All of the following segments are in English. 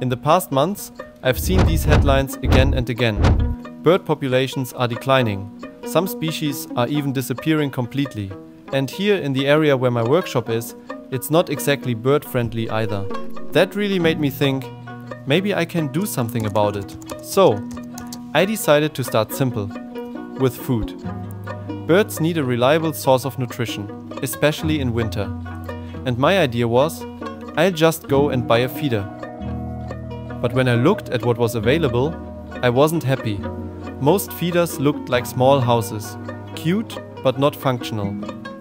In the past months, I've seen these headlines again and again. Bird populations are declining. Some species are even disappearing completely. And here in the area where my workshop is, it's not exactly bird friendly either. That really made me think, maybe I can do something about it. So, I decided to start simple, with food. Birds need a reliable source of nutrition, especially in winter. And my idea was, I'll just go and buy a feeder. But when I looked at what was available, I wasn't happy. Most feeders looked like small houses, cute but not functional.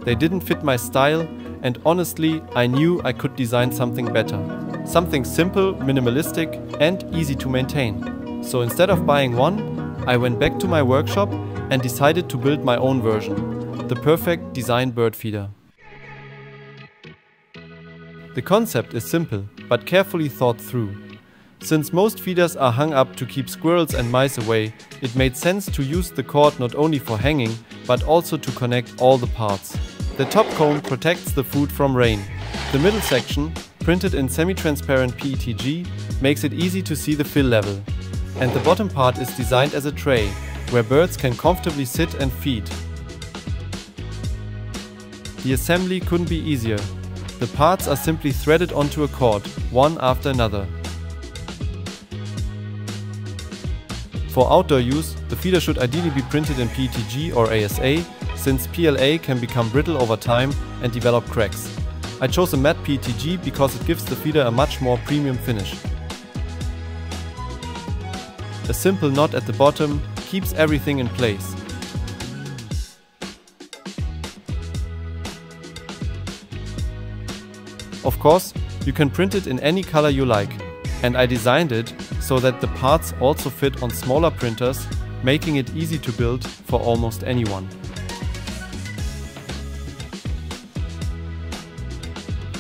They didn't fit my style and honestly, I knew I could design something better. Something simple, minimalistic and easy to maintain. So instead of buying one, I went back to my workshop and decided to build my own version, the perfect design bird feeder. The concept is simple, but carefully thought through. Since most feeders are hung up to keep squirrels and mice away, it made sense to use the cord not only for hanging, but also to connect all the parts. The top cone protects the food from rain. The middle section, printed in semi-transparent PETG, makes it easy to see the fill level. And the bottom part is designed as a tray, where birds can comfortably sit and feed. The assembly couldn't be easier. The parts are simply threaded onto a cord, one after another. For outdoor use, the feeder should ideally be printed in PETG or ASA, since PLA can become brittle over time and develop cracks. I chose a matte PETG because it gives the feeder a much more premium finish. A simple knot at the bottom keeps everything in place. Of course, you can print it in any color you like, and I designed it so that the parts also fit on smaller printers, making it easy to build for almost anyone.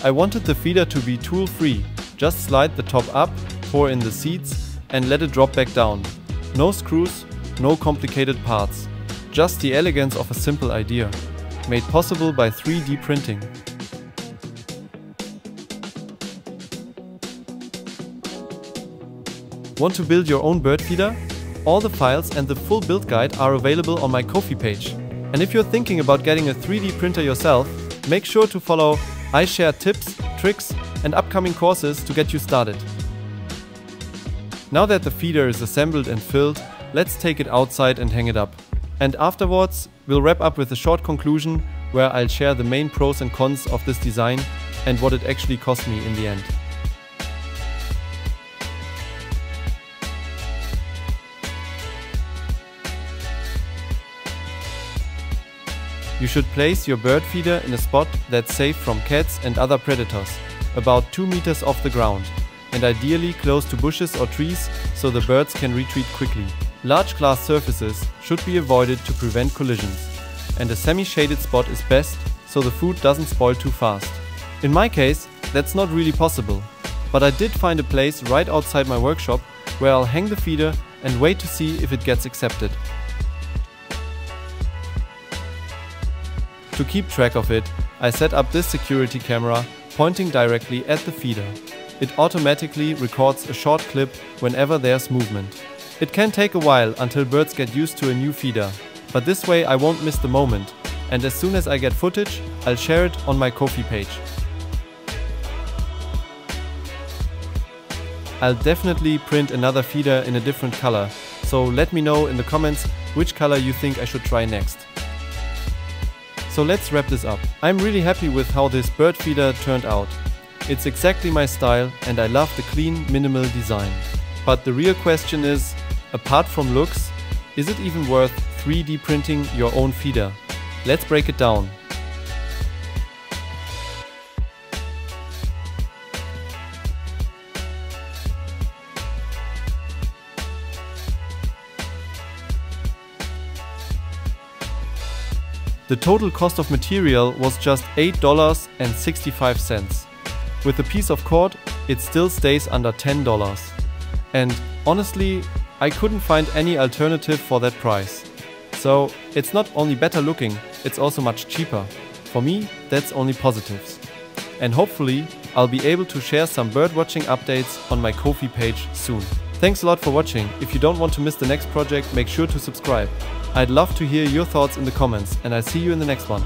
I wanted the feeder to be tool free, just slide the top up, pour in the seeds and let it drop back down. No screws, no complicated parts, just the elegance of a simple idea, made possible by 3D printing. Want to build your own bird feeder? All the files and the full build guide are available on my Ko-fi page. And if you're thinking about getting a 3D printer yourself, make sure to follow I share tips, tricks and upcoming courses to get you started. Now that the feeder is assembled and filled, let's take it outside and hang it up. And afterwards, we'll wrap up with a short conclusion where I'll share the main pros and cons of this design and what it actually cost me in the end. You should place your bird feeder in a spot that's safe from cats and other predators, about 2 meters off the ground, and ideally close to bushes or trees so the birds can retreat quickly. Large glass surfaces should be avoided to prevent collisions, and a semi-shaded spot is best so the food doesn't spoil too fast. In my case, that's not really possible, but I did find a place right outside my workshop where I'll hang the feeder and wait to see if it gets accepted. To keep track of it, I set up this security camera pointing directly at the feeder. It automatically records a short clip whenever there's movement. It can take a while until birds get used to a new feeder, but this way I won't miss the moment, and as soon as I get footage, I'll share it on my Ko-fi page. I'll definitely print another feeder in a different color, so let me know in the comments which color you think I should try next. So let's wrap this up. I'm really happy with how this bird feeder turned out. It's exactly my style and I love the clean, minimal design. But the real question is, apart from looks, is it even worth 3D printing your own feeder? Let's break it down. The total cost of material was just $8.65. With a piece of cord, it still stays under $10. And honestly, I couldn't find any alternative for that price. So it's not only better looking, it's also much cheaper. For me, that's only positives. And hopefully, I'll be able to share some birdwatching updates on my Ko-fi page soon. Thanks a lot for watching. If you don't want to miss the next project, make sure to subscribe. I'd love to hear your thoughts in the comments and I'll see you in the next one.